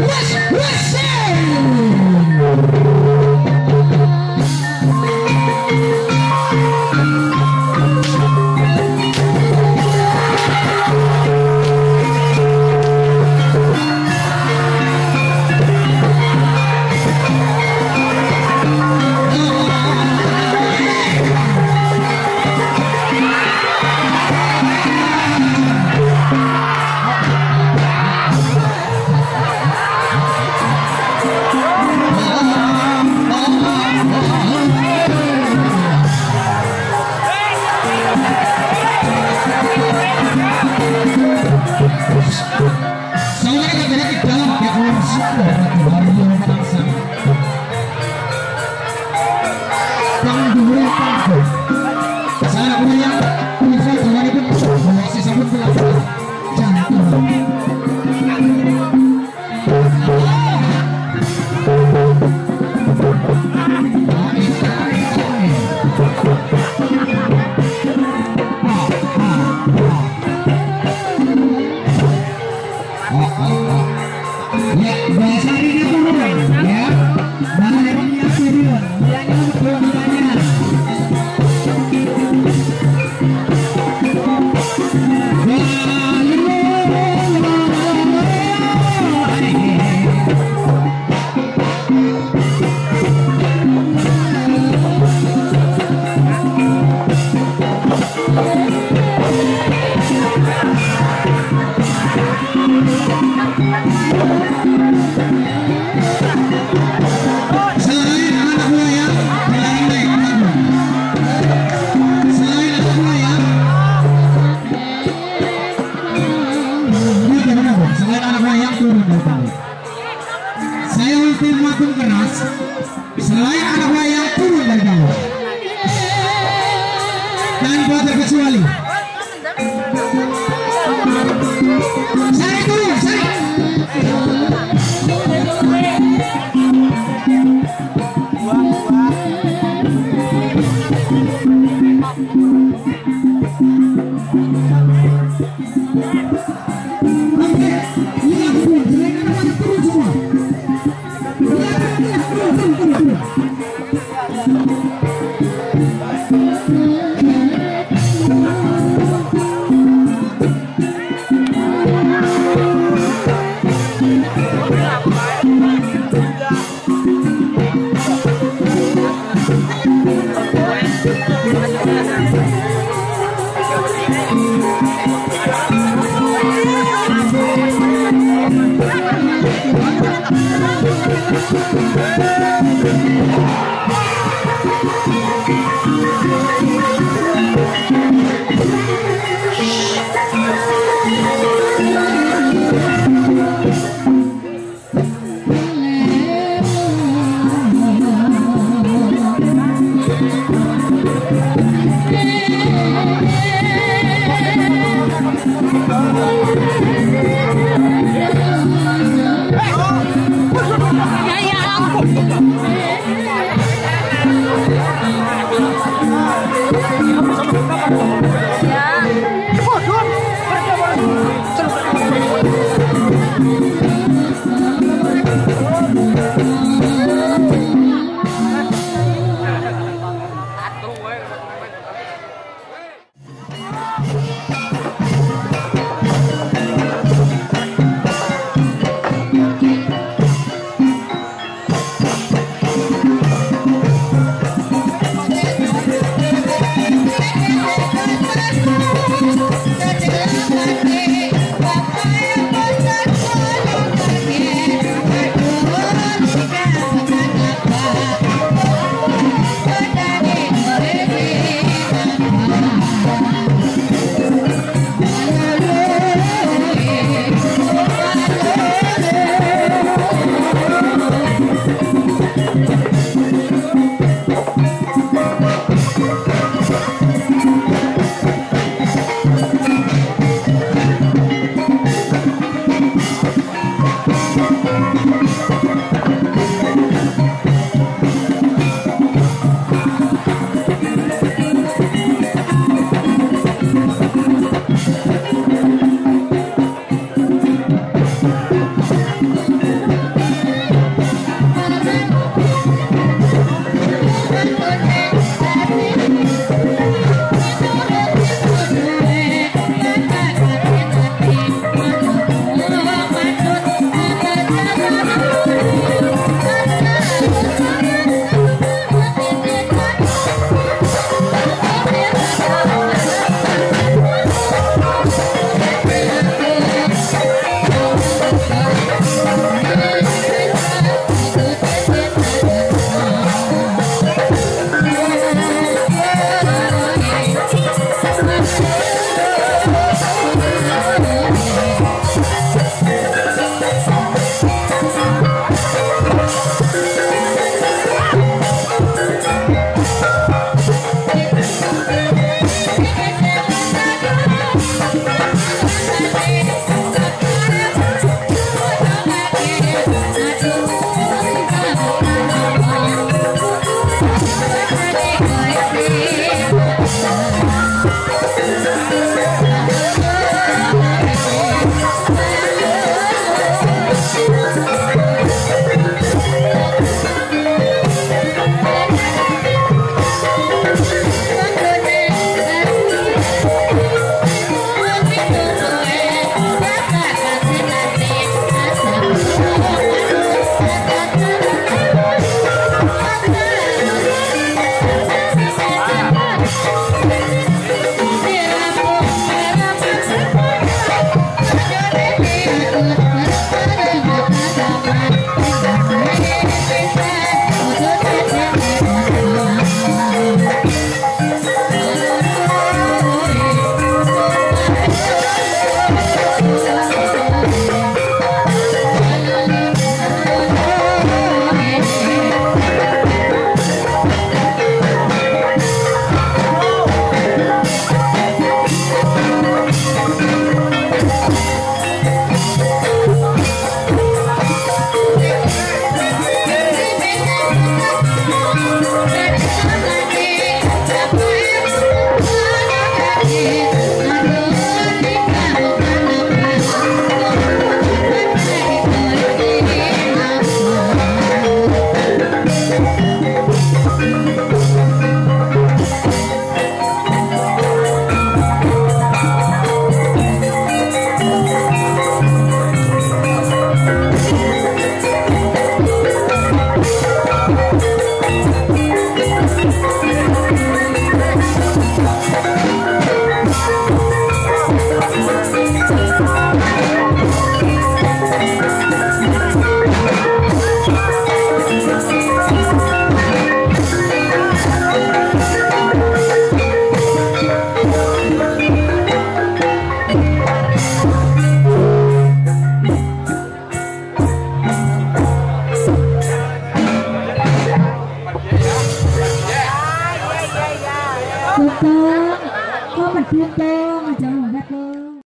Wes Wes Wes Oh,